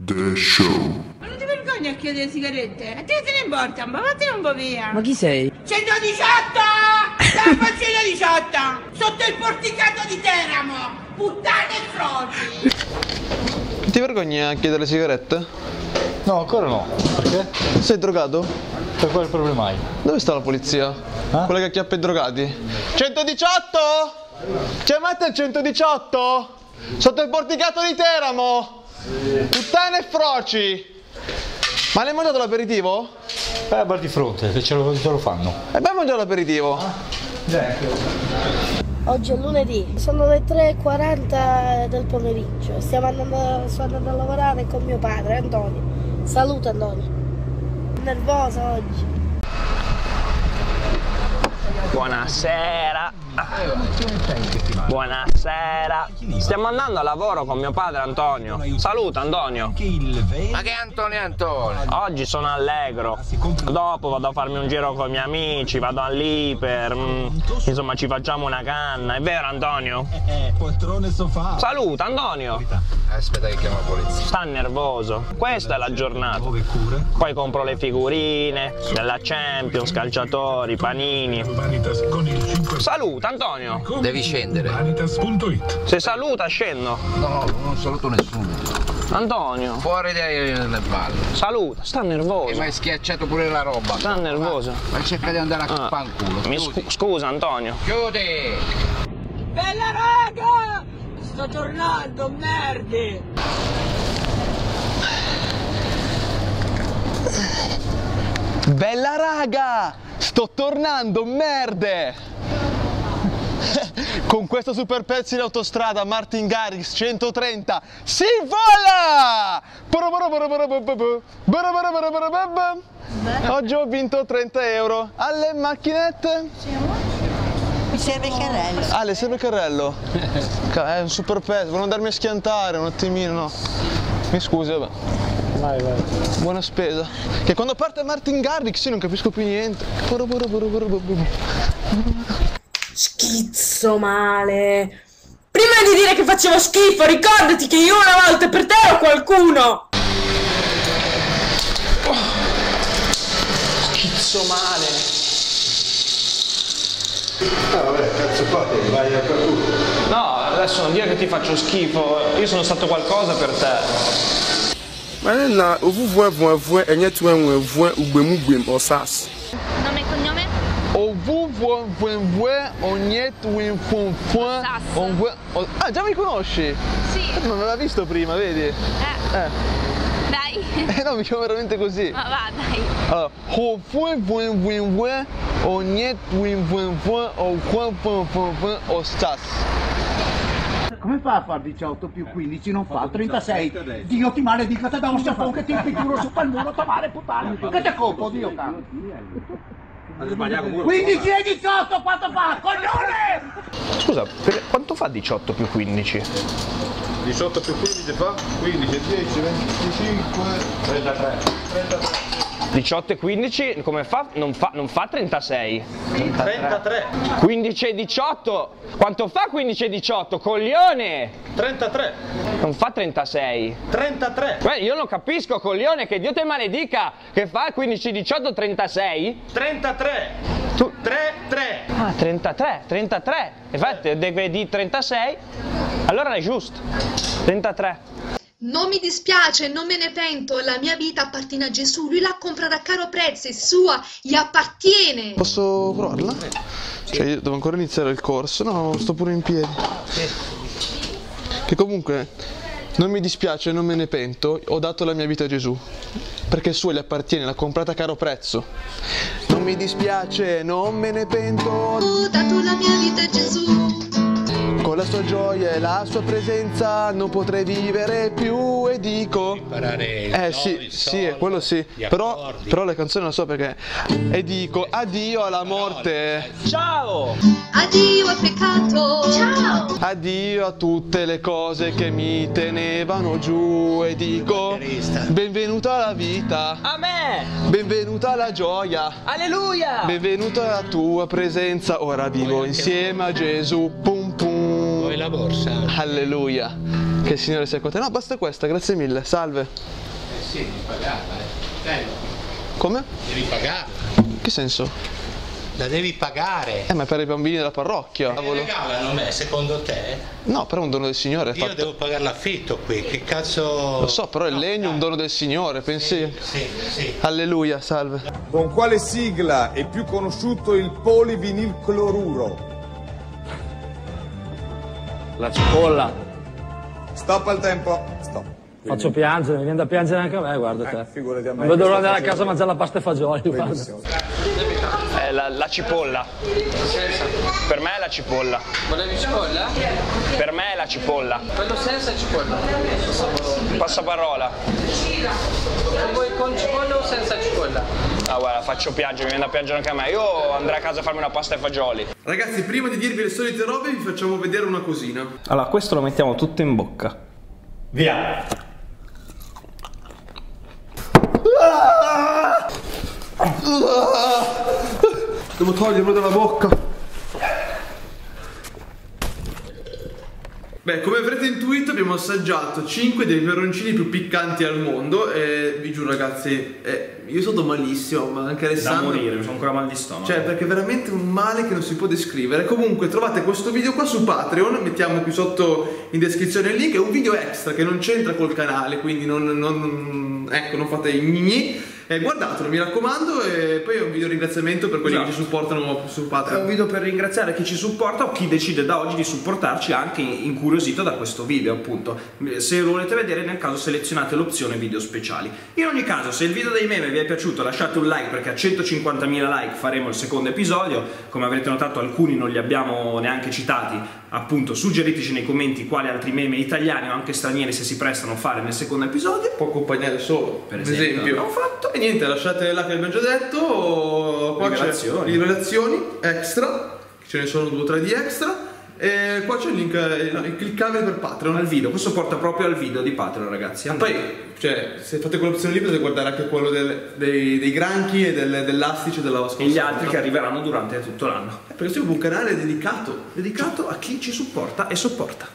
The Show. Ma non ti vergogni a chiedere sigarette? A te te ne importa, ma vattene un po' via. Ma chi sei? 118! Campo 118! Sotto il porticato di Teramo! Puttane e frodi! Ti vergogni a chiedere sigarette? No, ancora no. Perché? Sei drogato? Per quale problema hai? Dove sta la polizia? Eh? Quella che acchiappa i drogati. 118? Chiamate il 118? Sotto il porticato di Teramo! Puttane e froci! Ma l'hai mangiato l'aperitivo? Beh, guardi di fronte, che ce lo, ce lo fanno. E abbiamo mangiato l'aperitivo? Oggi è lunedì, sono le 3.40 del pomeriggio, stiamo andando, sto andando a lavorare con mio padre Antonio. Saluta Antonio. Nervosa oggi. Buonasera. Buonasera. Stiamo andando a lavoro con mio padre Antonio. Saluta Antonio. Ma che Antonio Antonio? Oggi sono allegro. Dopo vado a farmi un giro con i miei amici, vado all'iper. mm, Insomma, ci facciamo una canna. È vero Antonio? poltrone sofà. Saluta Antonio. Aspetta che chiamo la polizia. Sta nervoso. Questa è la giornata. Poi compro le figurine della Champions, calciatori, panini. Vanitas con il 5 Saluta Antonio. Devi scendere. Vanitas.it. Se saluta scendo. No, non saluto nessuno. Antonio. Fuori dalle balle. Saluta. Sta E mi nervoso. hai schiacciato pure la roba. Sta nervoso. Ma cerca di andare a Ah. fanculo. Mi scu- scusa Antonio. Chiudi! Bella raga! Sto tornando, merde! Bella raga! Sto tornando, merde! Con questo super pezzo in autostrada Martin Garrix 130 si vola! Oggi ho vinto 30 euro alle macchinette. Mi serve il carrello. Ah, le serve il carrello? Ca- È un super pezzo, volevo andarmi a schiantare un attimino, no? Mi scusi, vabbè. Vai, vai. Buona spesa. Che quando parte Martin Garrix io non capisco più niente. Schizzo male. Prima di dire che facevo schifo, ricordati che io una volta per te ero qualcuno. Schizzo male. vabbè, cazzo qua, vai a tutto. No, adesso non dire che ti faccio schifo. Io sono stato qualcosa per te. Mana na ovuvue vuevue enye tu enwevue ugbemugwem osas. Nome e cognome? Ovuvue ognet winfunfun Sasso. onvue- o- Ah, già mi conosci? Sì. Non me l'aveva visto prima, vedi? Eh, Eh, dai. eh no, mi chiamo veramente così. Ma va, dai. Allora, hovue vuenvuenvue ognet winfunfun onquenfunfunfun osas. Come fa a far 18 più 15? Non fa 36. Dio ti maledica, te da un sciaffone che ti pitturo su quel muro, tomare puttana. Che te colpo, Dio caro. 15 e 18, quanto fa? Coglione! Scusa, per- quanto fa 18 più 15? 18 più 15 fa 15, 10, 25, 33. 18 e 15 come fa? Non fa, non fa 36. 33. 15 e 18. Quanto fa 15 e 18? Coglione! 33. Non fa 36. 33. Beh, io non capisco, coglione, che Dio te maledica che fa 15 18 36. 33. Tu 3, 3. Ah, 33, 33. Infatti deve di 36. Allora è giusto. 33. Non mi dispiace, non me ne pento, la mia vita appartiene a Gesù, lui la compra da caro prezzo, è sua, gli appartiene. Posso provarla? Cioè, io devo ancora iniziare il corso. No, sto pure in piedi. Che comunque non mi dispiace, non me ne pento. Ho dato la mia vita a Gesù. Perché sua le appartiene, l'ha comprata a caro prezzo. Non mi dispiace, non me ne pento. Ho dato la mia vita a Gesù. Con la sua gioia e la sua presenza non potrei vivere più e dico Eh sì, sì, quello sì però, però le canzoni non so perché E dico addio alla morte Ciao! Addio al peccato. Ciao. Addio a tutte le cose che mi tenevano giù E dico benvenuta alla vita A me! Benvenuta alla gioia Alleluia! Benvenuta alla tua presenza Ora vivo insieme a Gesù Pum la borsa? Alleluia Che il Signore sia con te. No, basta questa, grazie mille. Salve. Sì, devi pagarla, eh. Dai, Come? devi pagarla. Che senso? La devi pagare. Eh, ma è per i bambini della parrocchia. Mi Cavolo. regalano me, secondo te? No, però è un dono del Signore. Io fatto- devo pagare l'affitto qui, che cazzo... Lo so, però il legno è un dono del Signore, pensi? Sì, sì. Alleluia, salve. Con quale sigla è più conosciuto il polivinilcloruro? La cipolla. Stop al tempo. Stop. Faccio piangere, mi viene da piangere anche a me, guarda te. Figurati a me. Non vedo l'ora di andare a casa a mangiare la pasta e fagioli, la, la cipolla. Per me è la cipolla. Volevi cipolla? Per me è la cipolla. Quello senza cipolla. Passaparola. Lo vuoi con cipolla o senza cipolla? Ah guarda, faccio piangere, mi viene da piangere anche a me. Io andrei a casa a farmi una pasta e fagioli. Ragazzi, prima di dirvi le solite robe, vi facciamo vedere una cosina. Allora, questo lo mettiamo tutto in bocca. Via! Devo toglierlo dalla bocca. Beh, come avrete intuito abbiamo assaggiato 5 dei peperoncini più piccanti al mondo e vi giuro ragazzi, eh, io sono malissimo, ma anche Da Alessandro... morire, mi sono ancora mal di stomaco. Cioè, perché è veramente un male che non si può descrivere. Comunque, trovate questo video qua su Patreon, mettiamo qui sotto in descrizione il link, è un video extra che non c'entra col canale, quindi non, non- ecco, non fate i gnigni. Eh, guardatelo, mi raccomando, e poi è un video ringraziamento per quelli che ci Esatto. supportano su È un Patreon. video per ringraziare chi ci supporta o chi decide da oggi di supportarci anche incuriosito da questo video appunto. Se lo volete vedere nel caso selezionate l'opzione video speciali. In ogni caso se il video dei meme vi è piaciuto lasciate un like perché a 150.000 like faremo il secondo episodio. Come avrete notato alcuni non li abbiamo neanche citati. Appunto suggeriteci nei commenti quali altri meme italiani o anche stranieri se si prestano a fare nel secondo episodio. Può accompagnare solo, per esempio. esempio. Abbiamo fatto e niente, lasciate là che abbiamo già detto. Qua Rivelazioni. c'è rivelazioni extra, ce ne sono due o tre di extra. E qua c'è il link, eh, cliccate per Patreon. Al video, questo porta proprio al video di Patreon ragazzi. Poi, cioè, se fate quell'opzione lì potete guardare anche quello del- dei, dei granchi e del- dell'astice della scorsa e gli altri che arriveranno durante tutto l'anno. Perché siamo un canale dedicato Dedicato a chi ci supporta e sopporta.